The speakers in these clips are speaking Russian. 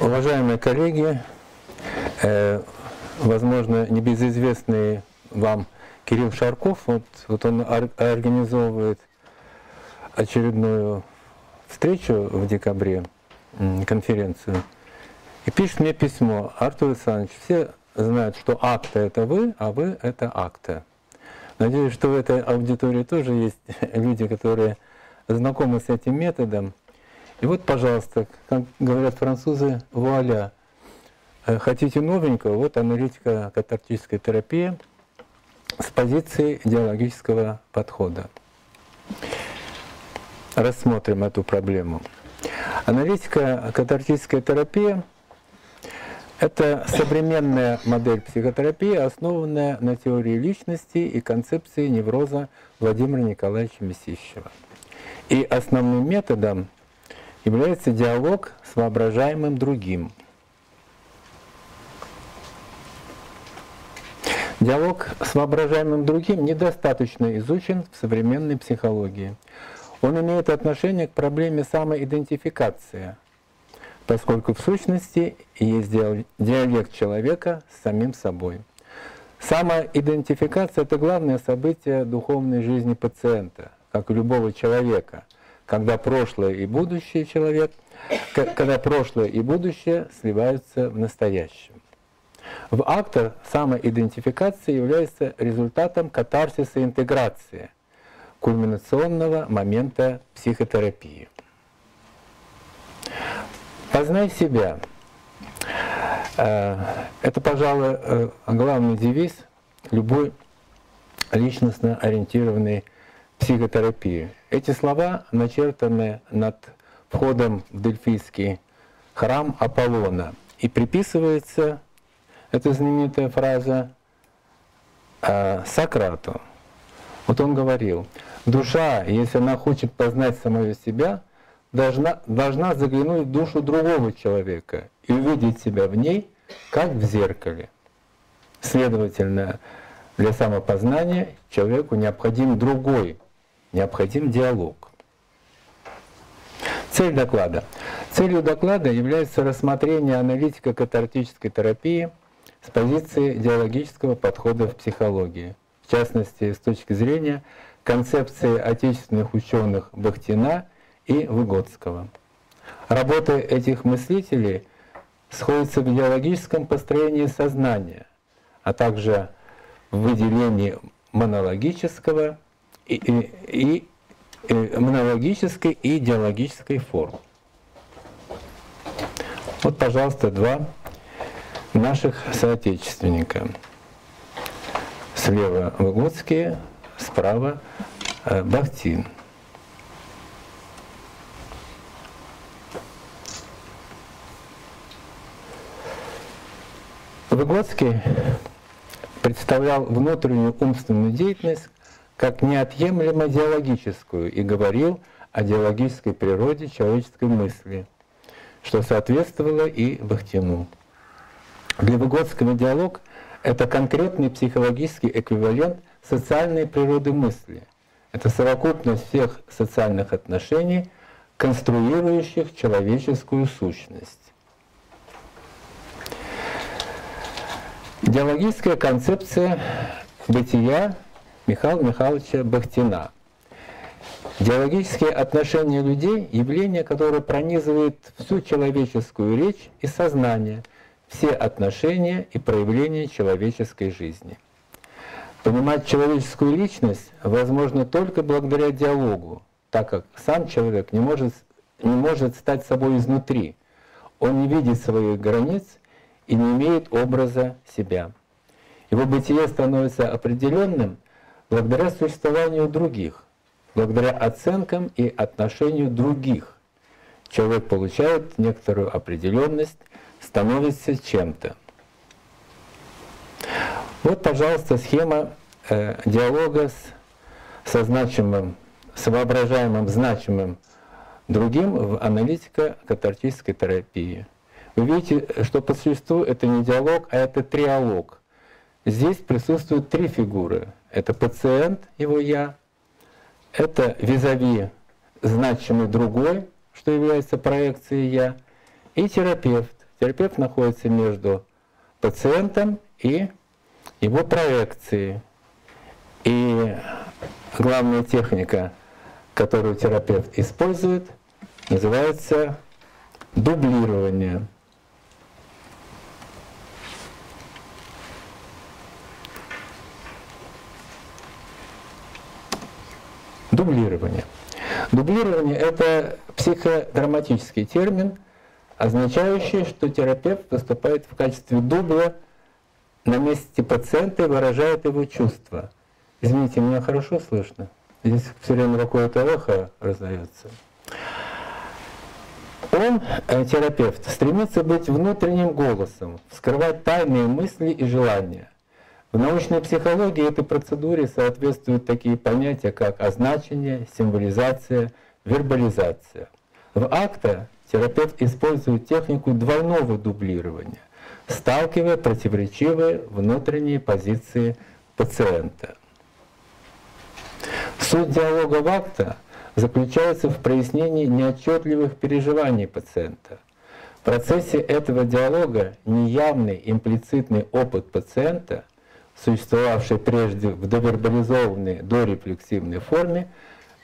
Уважаемые коллеги, э, возможно, небезызвестный вам Кирилл Шарков, вот, вот он организовывает очередную встречу в декабре, конференцию, и пишет мне письмо, Артур Александрович, все знают, что акта это вы, а вы это акта. Надеюсь, что в этой аудитории тоже есть люди, которые знакомы с этим методом. И вот, пожалуйста, как говорят французы, вуаля. Э, хотите новенького? Вот аналитика катартической терапии с позиции идеологического подхода. Рассмотрим эту проблему. Аналитика катартической терапии это современная модель психотерапии, основанная на теории личности и концепции невроза Владимира Николаевича Месищева. И основным методом является диалог с воображаемым другим. Диалог с воображаемым другим недостаточно изучен в современной психологии. Он имеет отношение к проблеме самоидентификации – поскольку в сущности есть диалект человека с самим собой. Самоидентификация – это главное событие духовной жизни пациента, как и любого человека, когда прошлое и будущее человек, когда прошлое и будущее сливаются в настоящем. В актор самоидентификация является результатом катарсиса интеграции, кульминационного момента психотерапии. Познай себя. Э, это, пожалуй, э, главный девиз любой личностно ориентированной психотерапии. Эти слова начертаны над входом в Дельфийский храм Аполлона. И приписывается эта знаменитая фраза э, Сократу. Вот он говорил, душа, если она хочет познать самого себя, должна, должна заглянуть в душу другого человека и увидеть себя в ней, как в зеркале. Следовательно, для самопознания человеку необходим другой, необходим диалог. Цель доклада. Целью доклада является рассмотрение аналитика катартической терапии с позиции идеологического подхода в психологии, в частности, с точки зрения концепции отечественных ученых Бахтина и Выгодского. Работы этих мыслителей сходятся в идеологическом построении сознания, а также в выделении монологического и, и, и монологической и идеологической форм. Вот, пожалуйста, два наших соотечественника. Слева Выгодские, справа э, Бахтин. Выгодский представлял внутреннюю умственную деятельность как неотъемлемо диалогическую и говорил о диалогической природе человеческой мысли, что соответствовало и Бахтину. Для Выгодского диалог — это конкретный психологический эквивалент социальной природы мысли. Это совокупность всех социальных отношений, конструирующих человеческую сущность. Идеологическая концепция бытия Михаила Михайловича Бахтина. Идеологические отношения людей – явление, которое пронизывает всю человеческую речь и сознание, все отношения и проявления человеческой жизни. Понимать человеческую личность возможно только благодаря диалогу, так как сам человек не может, не может стать собой изнутри. Он не видит своих границ и не имеет образа себя. Его бытие становится определенным благодаря существованию других, благодаря оценкам и отношению других. Человек получает некоторую определенность, становится чем-то. Вот, пожалуйста, схема э, диалога с, со значимым, с воображаемым значимым другим в аналитико-катартической терапии. Вы видите, что по существу это не диалог, а это триалог. Здесь присутствуют три фигуры. Это пациент, его «я», это визави, значимый другой, что является проекцией «я», и терапевт, терапевт находится между пациентом и его проекцией. И главная техника, которую терапевт использует, называется дублирование. Дублирование. Дублирование — это психодраматический термин, означающий, что терапевт выступает в качестве дубля на месте пациента и выражает его чувства. Извините, меня хорошо слышно? Здесь все время какое-то эхо раздается. Он, э, терапевт, стремится быть внутренним голосом, скрывать тайные мысли и желания. В научной психологии этой процедуре соответствуют такие понятия, как означение, символизация, вербализация. В акте терапевт использует технику двойного дублирования, сталкивая противоречивые внутренние позиции пациента. Суть диалога в акте заключается в прояснении неотчетливых переживаний пациента. В процессе этого диалога неявный имплицитный опыт пациента существовавшей прежде в довербализованной дорефлексивной форме,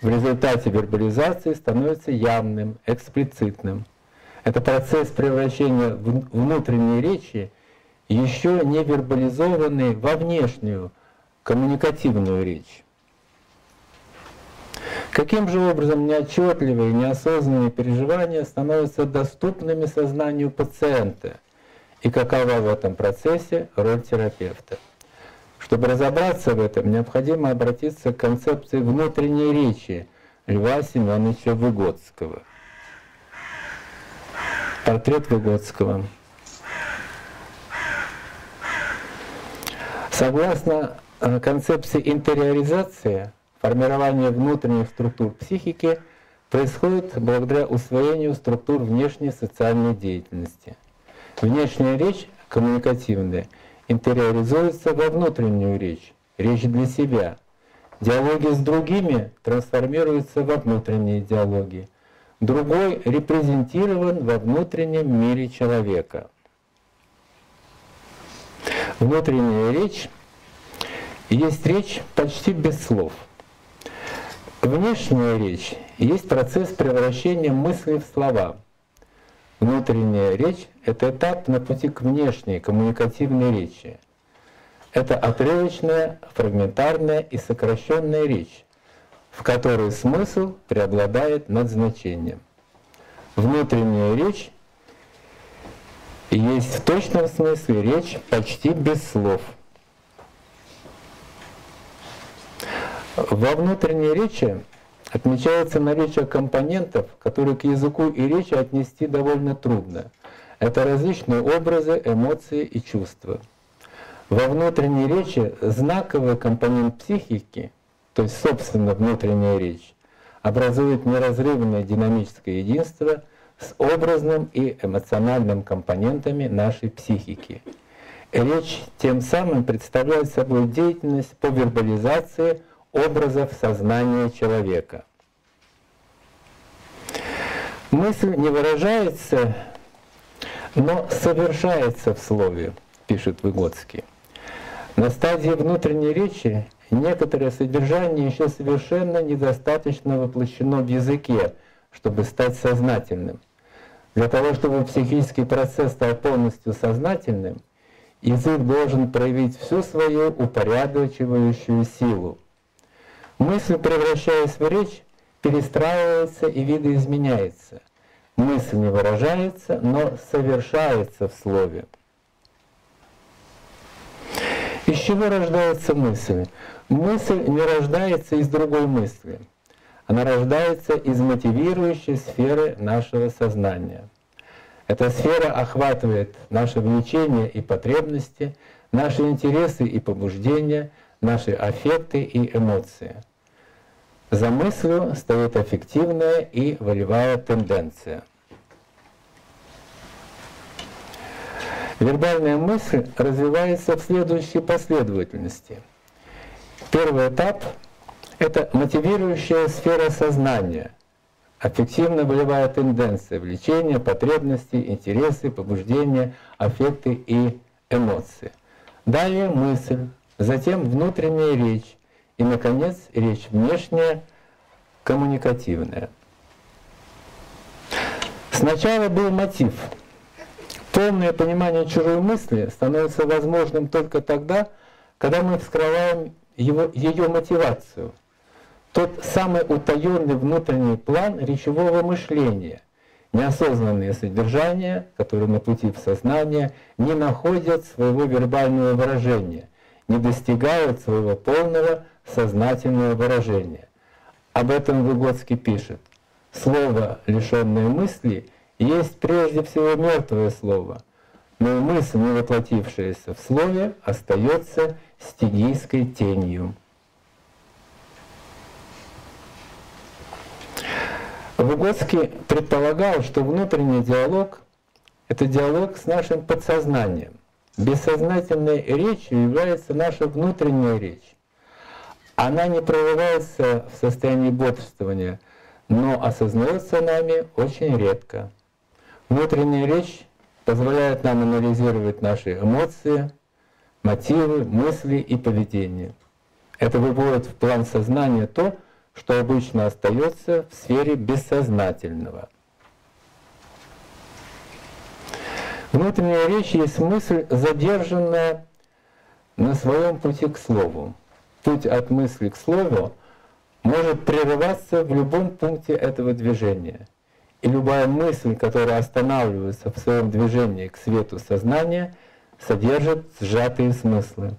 в результате вербализации становится явным, эксплицитным. Это процесс превращения внутренней речи, еще не вербализованной во внешнюю коммуникативную речь. Каким же образом неотчетливые, неосознанные переживания становятся доступными сознанию пациента? И какова в этом процессе роль терапевта? Чтобы разобраться в этом, необходимо обратиться к концепции внутренней речи Льва Семеновича Выгодского. Портрет Выгодского. Согласно э, концепции интериоризации, формирование внутренних структур психики происходит благодаря усвоению структур внешней социальной деятельности. Внешняя речь коммуникативная – интериоризуется во внутреннюю речь, речь для себя. Диалоги с другими трансформируются во внутренние диалоги. Другой репрезентирован во внутреннем мире человека. Внутренняя речь есть речь почти без слов. Внешняя речь есть процесс превращения мысли в слова – Внутренняя речь — это этап на пути к внешней коммуникативной речи. Это отрывочная, фрагментарная и сокращенная речь, в которой смысл преобладает над значением. Внутренняя речь есть в точном смысле речь почти без слов. Во внутренней речи Отмечается наличие компонентов, которые к языку и речи отнести довольно трудно. Это различные образы, эмоции и чувства. Во внутренней речи знаковый компонент психики, то есть собственно внутренняя речь, образует неразрывное динамическое единство с образным и эмоциональным компонентами нашей психики. Речь тем самым представляет собой деятельность по вербализации образов сознания человека. Мысль не выражается, но совершается в слове, пишет Выгодский. На стадии внутренней речи некоторое содержание еще совершенно недостаточно воплощено в языке, чтобы стать сознательным. Для того, чтобы психический процесс стал полностью сознательным, язык должен проявить всю свою упорядочивающую силу. Мысль, превращаясь в речь, перестраивается и видоизменяется. Мысль не выражается, но совершается в слове. Из чего рождается мысль? Мысль не рождается из другой мысли. Она рождается из мотивирующей сферы нашего сознания. Эта сфера охватывает наши влечения и потребности, наши интересы и побуждения – наши аффекты и эмоции. За мыслью стоит аффективная и волевая тенденция. Вербальная мысль развивается в следующей последовательности. Первый этап — это мотивирующая сфера сознания, аффективно-волевая тенденция, влечение, потребности, интересы, побуждения, аффекты и эмоции. Далее мысль, затем внутренняя речь и, наконец, речь внешняя, коммуникативная. Сначала был мотив. Полное понимание чужой мысли становится возможным только тогда, когда мы вскрываем его, ее мотивацию. Тот самый утаенный внутренний план речевого мышления, неосознанные содержания, которые на пути в сознание не находят своего вербального выражения, не достигают своего полного сознательного выражения. Об этом Выгодский пишет. Слово, лишенное мысли, есть прежде всего мертвое слово, но мысль, не воплотившаяся в слове, остается стигийской тенью. Выгодский предполагал, что внутренний диалог — это диалог с нашим подсознанием. Бессознательной речью является наша внутренняя речь. Она не прорывается в состоянии бодрствования, но осознается нами очень редко. Внутренняя речь позволяет нам анализировать наши эмоции, мотивы, мысли и поведение. Это выводит в план сознания то, что обычно остается в сфере бессознательного. Внутренняя речь есть мысль, задержанная на своем пути к слову. Путь от мысли к слову может прерываться в любом пункте этого движения. И любая мысль, которая останавливается в своем движении к свету сознания, содержит сжатые смыслы.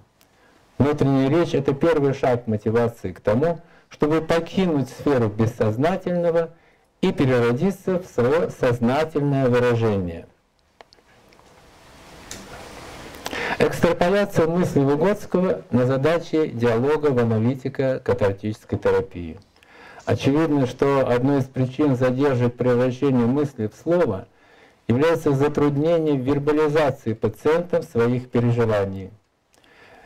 Внутренняя речь — это первый шаг мотивации к тому, чтобы покинуть сферу бессознательного и переродиться в свое сознательное выражение. Экстраполяция мысли Выгодского на задачи диалога в аналитико-катартической терапии. Очевидно, что одной из причин задержек превращения мысли в слово является затруднение в вербализации пациентом своих переживаний.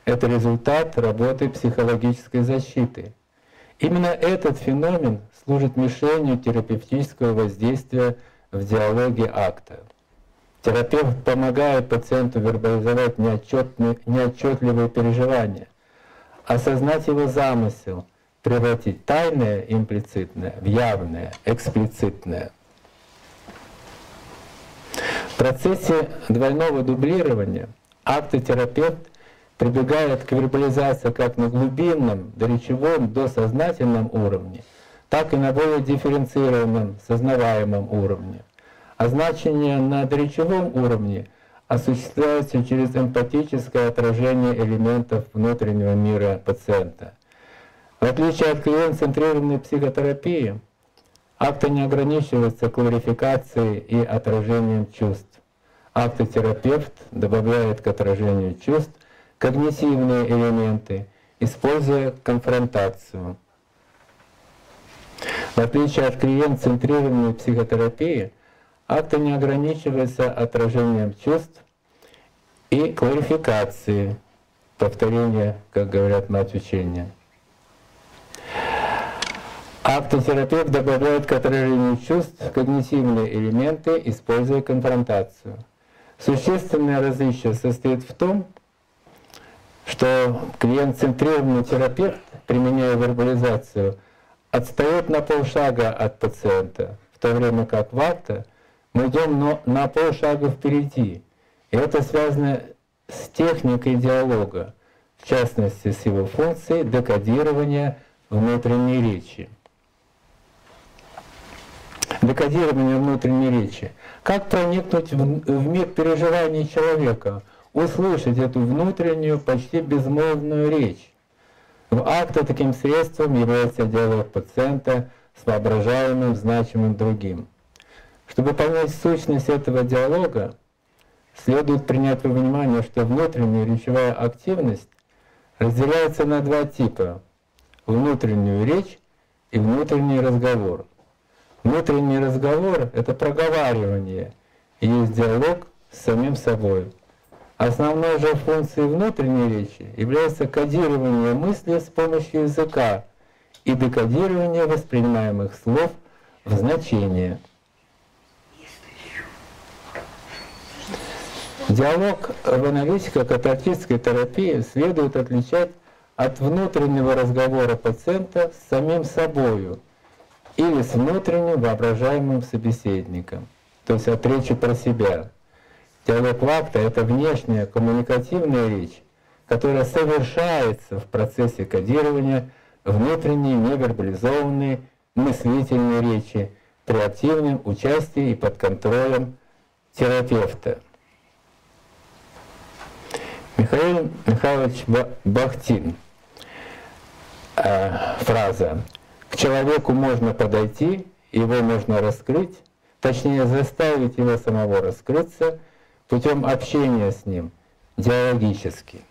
Это результат работы психологической защиты – Именно этот феномен служит мишенью терапевтического воздействия в диалоге акта. Терапевт помогает пациенту вербализовать неотчетливые переживания, осознать его замысел, превратить тайное имплицитное в явное, эксплицитное. В процессе двойного дублирования актотерапевт прибегает к вербализации как на глубинном, до речевом, до сознательном уровне, так и на более дифференцированном, сознаваемом уровне. А значение на доречевом уровне осуществляется через эмпатическое отражение элементов внутреннего мира пациента. В отличие от клиент-центрированной психотерапии, акта не ограничивается кларификацией и отражением чувств. Актотерапевт добавляет к отражению чувств когнитивные элементы, используя конфронтацию. В отличие от клиент-центрированной психотерапии, акта не ограничивается отражением чувств и кларификацией, повторение, как говорят мать учения. Автотерапевт добавляет к отражению чувств когнитивные элементы, используя конфронтацию. Существенное различие состоит в том, что клиент-центрированный терапевт, применяя вербализацию, отстает на полшага от пациента, в то время как в акта мы идем на полшага впереди. И это связано с техникой диалога, в частности с его функцией декодирования внутренней речи. Декодирование внутренней речи. Как проникнуть в мир переживаний человека – услышать эту внутреннюю, почти безмолвную речь. В акте таким средством является диалог пациента с воображаемым, значимым другим. Чтобы понять сущность этого диалога, следует принять во внимание, что внутренняя речевая активность разделяется на два типа — внутреннюю речь и внутренний разговор. Внутренний разговор — это проговаривание, и есть диалог с самим собой. Основной же функцией внутренней речи является кодирование мысли с помощью языка и декодирование воспринимаемых слов в значение. Диалог в аналитико-катарктической терапии следует отличать от внутреннего разговора пациента с самим собою или с внутренним воображаемым собеседником, то есть от речи про себя. Диалог лакта — это внешняя коммуникативная речь, которая совершается в процессе кодирования внутренней невербализованной мыслительной речи при активном участии и под контролем терапевта. Михаил Михайлович Бахтин. Э, фраза «К человеку можно подойти, его можно раскрыть, точнее заставить его самого раскрыться путем общения с ним, диалогически».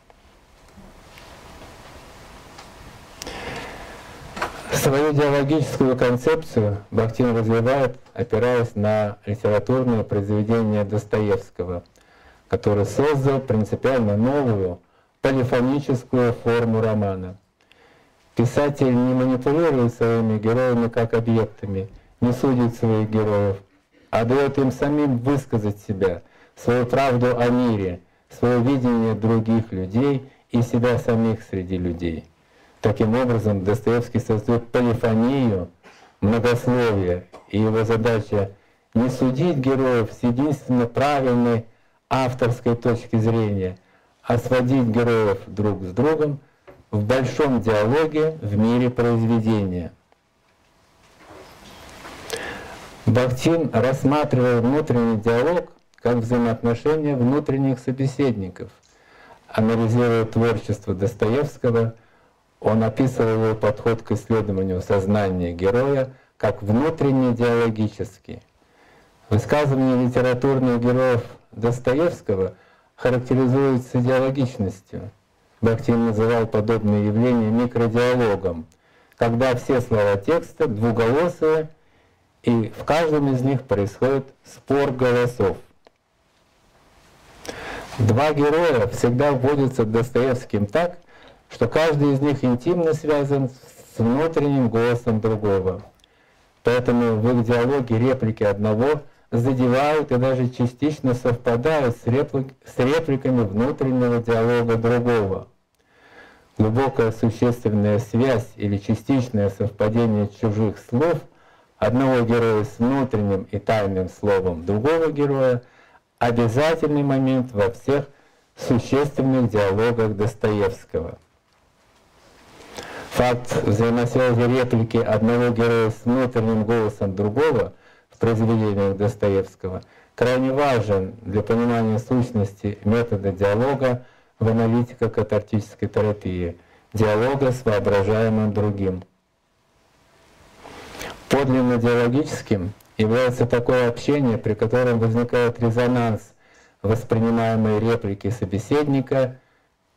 Свою диалогическую концепцию Бахтин развивает, опираясь на литературное произведение Достоевского, который создал принципиально новую полифоническую форму романа. Писатель не манипулирует своими героями как объектами, не судит своих героев, а дает им самим высказать себя, свою правду о мире, свое видение других людей и себя самих среди людей. Таким образом, Достоевский создает полифонию, многословие, и его задача не судить героев с единственно правильной авторской точки зрения, а сводить героев друг с другом в большом диалоге в мире произведения. Бахтин рассматривал внутренний диалог как взаимоотношения внутренних собеседников, анализируя творчество Достоевского – он описывал его подход к исследованию сознания героя как внутренне диалогический. Высказывания литературных героев Достоевского характеризуются диалогичностью. Бахтин называл подобное явление микродиалогом, когда все слова текста двуголосые, и в каждом из них происходит спор голосов. Два героя всегда вводятся Достоевским так, что каждый из них интимно связан с внутренним голосом другого. Поэтому в их диалоге реплики одного задевают и даже частично совпадают с, реплик, с репликами внутреннего диалога другого. Глубокая существенная связь или частичное совпадение чужих слов одного героя с внутренним и тайным словом другого героя — обязательный момент во всех существенных диалогах Достоевского. Факт взаимосвязи реплики одного героя с внутренним голосом другого произведениях Достоевского крайне важен для понимания сущности метода диалога в аналитико-катартической терапии, диалога с воображаемым другим. Подлинно диалогическим является такое общение, при котором возникает резонанс воспринимаемой реплики собеседника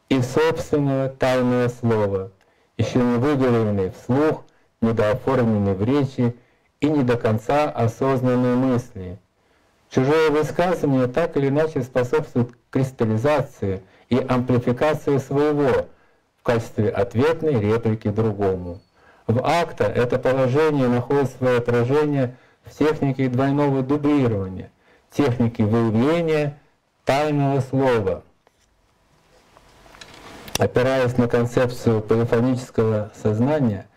и собственного тайного слова — еще не выговоренные вслух, недооформленные в речи и не до конца осознанные мысли. Чужое высказывание так или иначе способствует кристаллизации и амплификации своего в качестве ответной реплики другому. В акта это положение находит свое отражение в технике двойного дублирования, технике выявления тайного слова – Опираясь на концепцию полифонического сознания,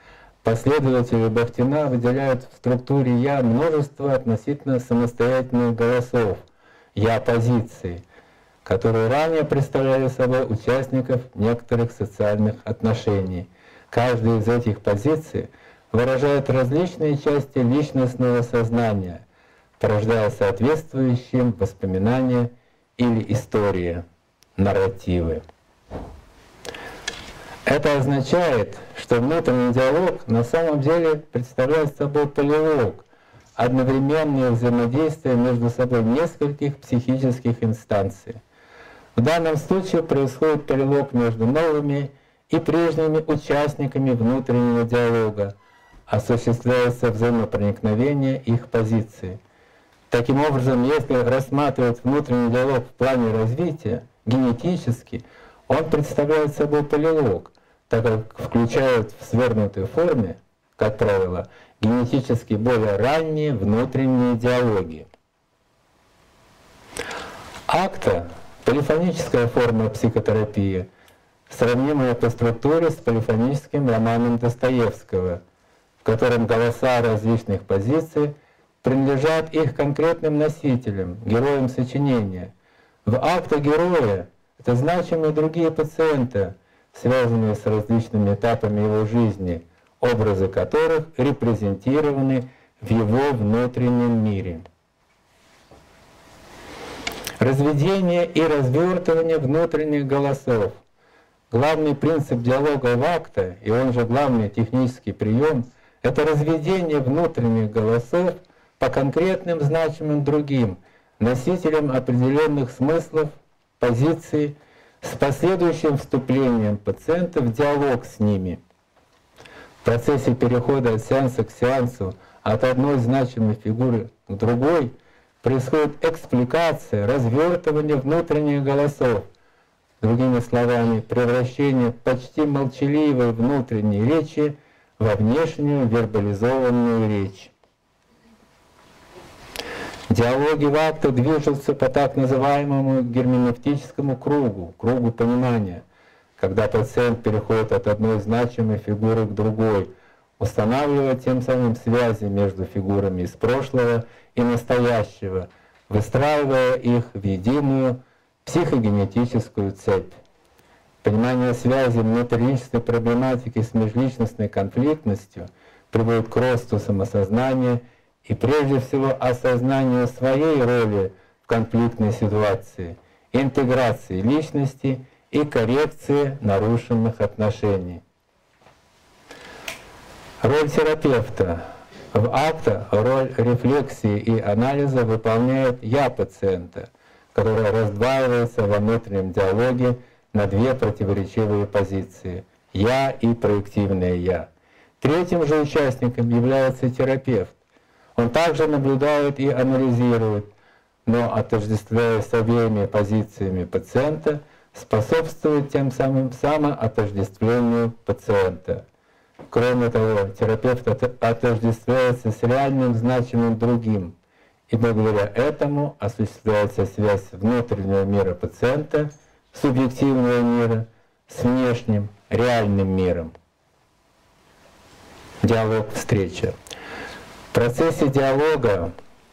последователи Бахтина выделяют в структуре «я» множество относительно самостоятельных голосов «я-позиций», которые ранее представляли собой участников некоторых социальных отношений. Каждая из этих позиций выражает различные части личностного сознания, порождая соответствующие воспоминания или истории, нарративы. Это означает, что внутренний диалог на самом деле представляет собой полилог, одновременное взаимодействие между собой нескольких психических инстанций. В данном случае происходит полилог между новыми и прежними участниками внутреннего диалога, осуществляется взаимопроникновение их позиций. Таким образом, если рассматривать внутренний диалог в плане развития, генетически, он представляет собой полилог, так как включают в свернутой форме, как правило, генетически более ранние внутренние диалоги. Акта — полифоническая форма психотерапии, сравнимая по структуре с полифоническим романом Достоевского, в котором голоса различных позиций принадлежат их конкретным носителям, героям сочинения. В акта героя это значимые другие пациенты, связанные с различными этапами его жизни, образы которых репрезентированы в его внутреннем мире. Разведение и развертывание внутренних голосов. Главный принцип диалога в акта, и он же главный технический прием, это разведение внутренних голосов по конкретным значимым другим, носителям определенных смыслов, позиций, с последующим вступлением пациента в диалог с ними. В процессе перехода от сеанса к сеансу, от одной значимой фигуры к другой, происходит экспликация, развертывание внутренних голосов, другими словами, превращение почти молчаливой внутренней речи во внешнюю вербализованную речь. Диалоги в актах движутся по так называемому герменевтическому кругу, кругу понимания, когда пациент переходит от одной значимой фигуры к другой, устанавливая тем самым связи между фигурами из прошлого и настоящего, выстраивая их в единую психогенетическую цепь. Понимание связи внутриличностной проблематики с межличностной конфликтностью приводит к росту самосознания и прежде всего осознанию своей роли в конфликтной ситуации, интеграции личности и коррекции нарушенных отношений. Роль терапевта. В акта роль рефлексии и анализа выполняет «я» пациента, которая раздваивается во внутреннем диалоге на две противоречивые позиции — «я» и проективное «я». Третьим же участником является терапевт, он также наблюдает и анализирует, но отождествляя с обеими позициями пациента, способствует тем самым самоотождествлению пациента. Кроме того, терапевт отождествляется с реальным значимым другим, и благодаря этому осуществляется связь внутреннего мира пациента, субъективного мира, с внешним, реальным миром. Диалог встреча процессе диалога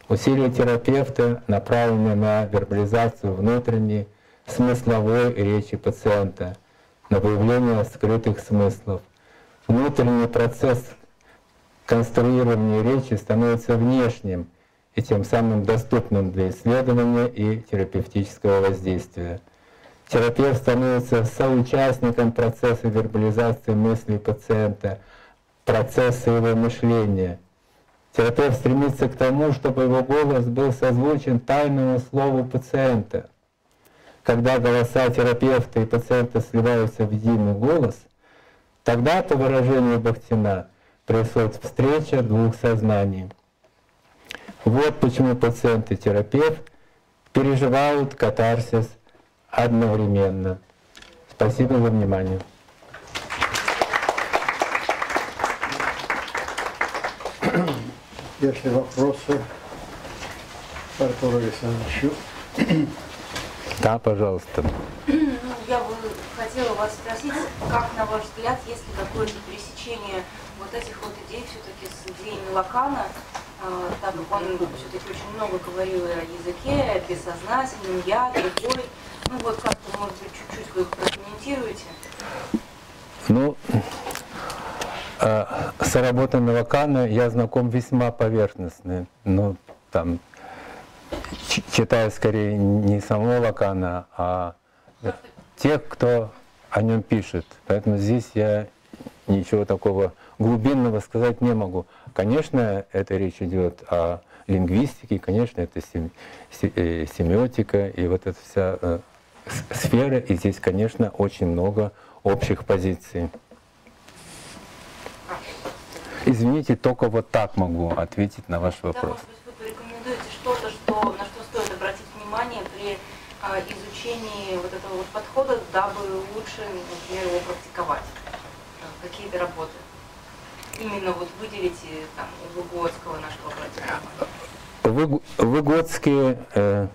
усилия терапевта направлены на вербализацию внутренней смысловой речи пациента, на выявление скрытых смыслов. Внутренний процесс конструирования речи становится внешним и тем самым доступным для исследования и терапевтического воздействия. Терапевт становится соучастником процесса вербализации мыслей пациента, процесса его мышления — Терапевт стремится к тому, чтобы его голос был созвучен тайному слову пациента. Когда голоса терапевта и пациента сливаются в единый голос, тогда, по выражению Бахтина, происходит встреча двух сознаний. Вот почему пациент и терапевт переживают катарсис одновременно. Спасибо за внимание. Если вопросы Артуру Александровичу. Да, пожалуйста. Ну, я бы хотела вас спросить, как, на ваш взгляд, есть ли какое-то пересечение вот этих вот идей все-таки с идеями Лакана, э, так как он все-таки очень много говорил о языке, о бессознательном, я, другой. Ну вот как-то, может быть, чуть-чуть вы прокомментируете? Ну, с работами Лакана я знаком весьма поверхностно. Ну, там, читаю скорее не самого Лакана, а тех, кто о нем пишет. Поэтому здесь я ничего такого глубинного сказать не могу. Конечно, это речь идет о лингвистике, конечно, это э, семиотика и вот эта вся э, сфера, и здесь, конечно, очень много общих позиций. Извините, только вот так могу ответить на ваш вопрос. Да, может быть, вы порекомендуете что-то, что, на что стоит обратить внимание при а, изучении вот этого вот подхода, дабы лучше, например, его практиковать? Какие-то работы? именно вот выделите там Выгодского нашего братья? Вы- Выгодские, э,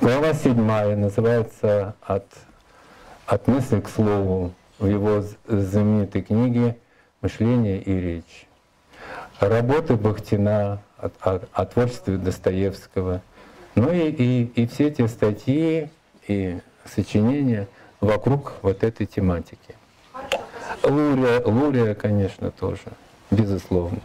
глава седьмая называется «От, «От мысли к слову» в его знаменитой книге «Мышление и речь». Работы Бахтина о, о- о творчестве Достоевского. Ну и, и, и все эти статьи и сочинения вокруг вот этой тематики. Лурия, Лурия, конечно, тоже, безусловно.